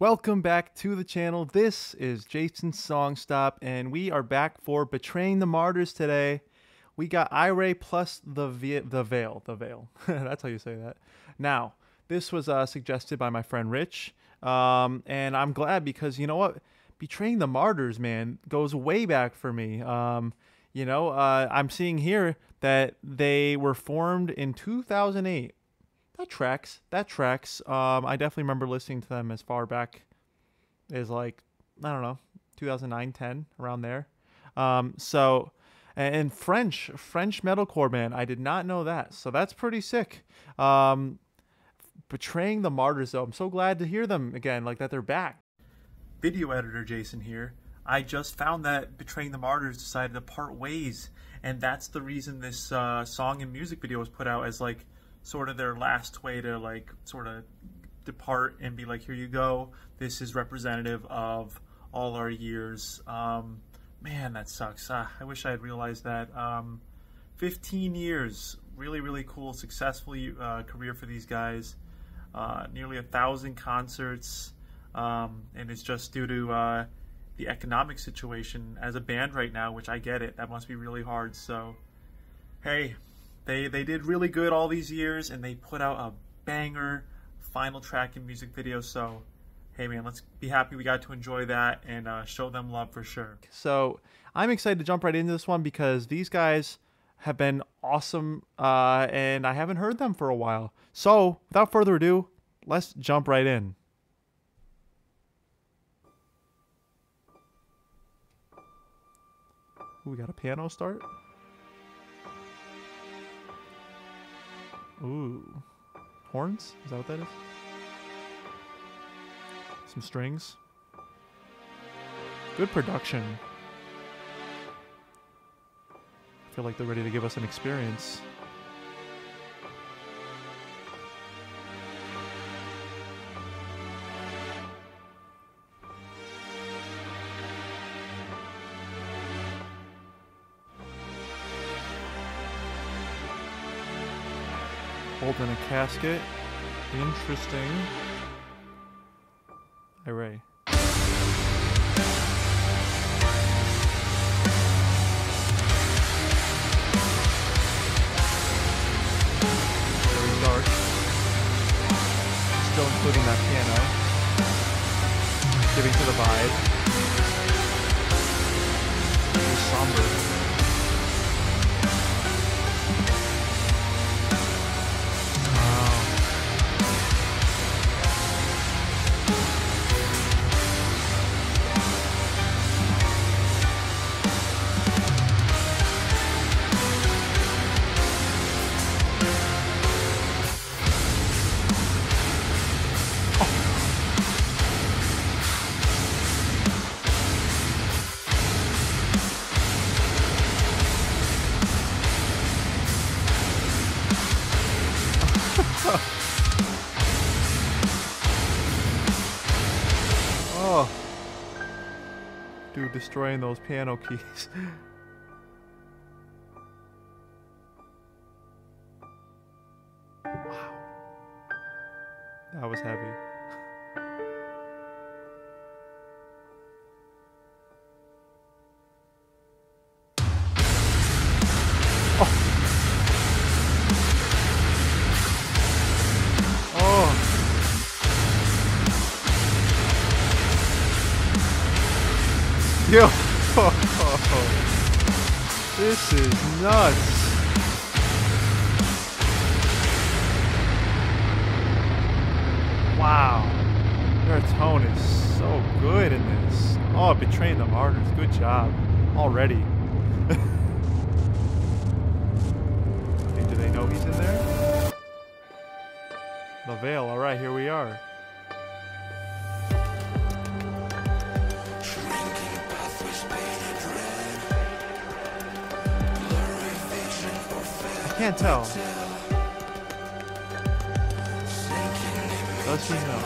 Welcome back to the channel. This is Jason Songstop, and we are back for Betraying the Martyrs today. We got Irae plus the the Veil, the Veil. That's how you say that. Now, this was uh, suggested by my friend Rich, um, and I'm glad because you know what, Betraying the Martyrs, man, goes way back for me. Um, you know, uh, I'm seeing here that they were formed in 2008 that tracks. That tracks. Um, I definitely remember listening to them as far back as like I don't know, 2009, 10, around there. Um, so, and French, French metalcore band. I did not know that. So that's pretty sick. Um, betraying the martyrs though. I'm so glad to hear them again, like that they're back. Video editor Jason here. I just found that Betraying the Martyrs decided to part ways, and that's the reason this uh, song and music video was put out as like sort of their last way to like sort of depart and be like, here you go. This is representative of all our years. Um, man, that sucks. Uh, I wish I had realized that. Um, 15 years, really, really cool, successful uh, career for these guys. Uh, nearly a thousand concerts, um, and it's just due to uh, the economic situation as a band right now, which I get it. That must be really hard. So, hey, they they did really good all these years, and they put out a banger final track and music video. So, hey man, let's be happy we got to enjoy that and uh, show them love for sure. So I'm excited to jump right into this one because these guys have been awesome, uh, and I haven't heard them for a while. So without further ado, let's jump right in. Ooh, we got a piano start. Ooh. Horns? Is that what that is? Some strings. Good production. I feel like they're ready to give us an experience. Holding a casket. Interesting. Irae. Very dark. Still including that piano. Giving to the vibe. Oh. Dude, destroying those piano keys. wow. That was heavy. This is nuts! Wow! Their tone is so good in this. Oh, betraying the martyrs. Good job. Already. okay, do they know he's in there? The Veil. Alright, here we are. Can't tell. Does he know?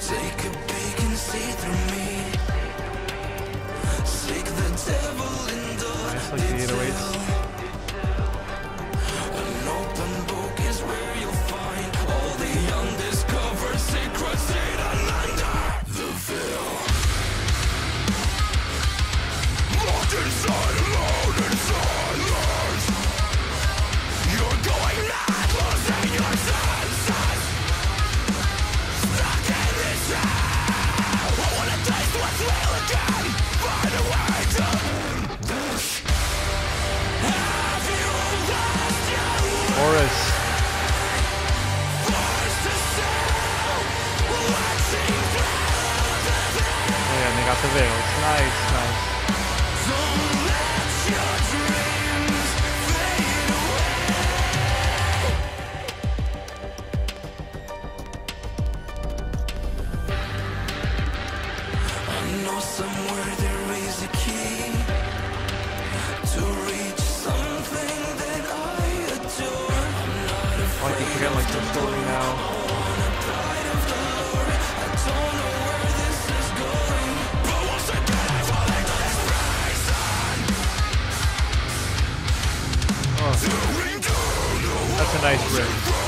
Take a peek and see through me. Seek like the 808s. Got the. Nice, nice. That's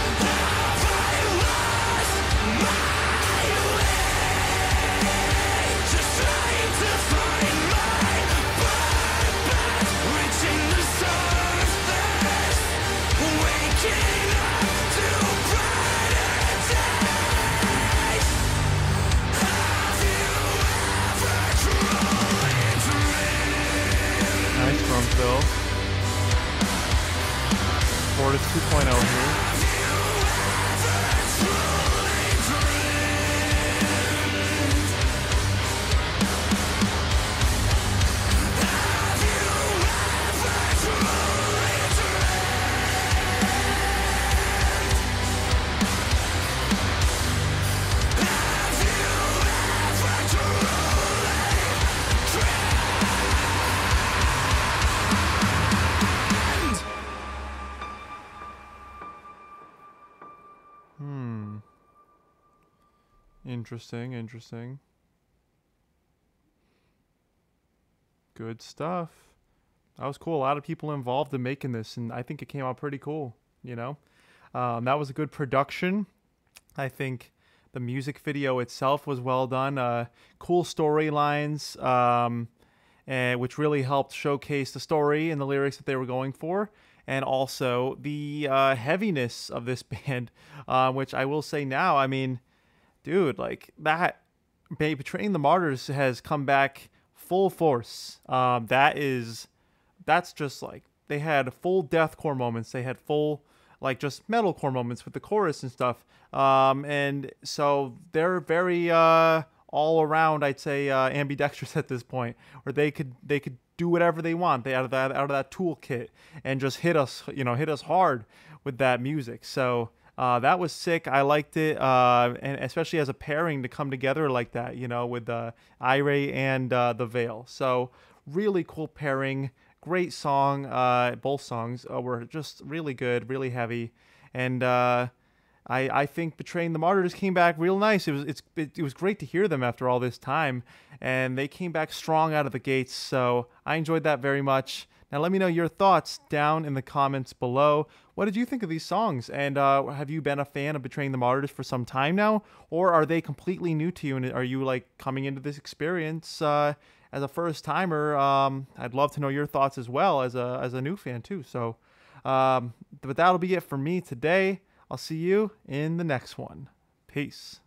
Interesting, interesting. Good stuff. That was cool. A lot of people involved in making this, and I think it came out pretty cool. You know, um, that was a good production. I think the music video itself was well done. Uh, cool storylines, um, and which really helped showcase the story and the lyrics that they were going for, and also the uh, heaviness of this band, uh, which I will say now. I mean, dude, like that. Betraying the Martyrs has come back full force. Um, that is, that's just like they had full deathcore moments. They had full like just metalcore moments with the chorus and stuff. Um, and so they're very uh, all around. I'd say uh, ambidextrous at this point, where they could they could do whatever they want. They out of that out of that toolkit and just hit us, you know, hit us hard with that music. So. Uh, that was sick. I liked it, uh, and especially as a pairing to come together like that, you know, with uh, and uh, the Veil. So really cool pairing. Great song. Uh, both songs uh, were just really good, really heavy, and uh, I I think Betraying the Martyrs came back real nice. It was it's it, it was great to hear them after all this time, and they came back strong out of the gates. So I enjoyed that very much. Now, let me know your thoughts down in the comments below. What did you think of these songs? And uh, have you been a fan of Betraying the Martyrs for some time now? Or are they completely new to you? And are you like coming into this experience uh, as a first timer? Um, I'd love to know your thoughts as well as a, as a new fan, too. So, um, but that'll be it for me today. I'll see you in the next one. Peace.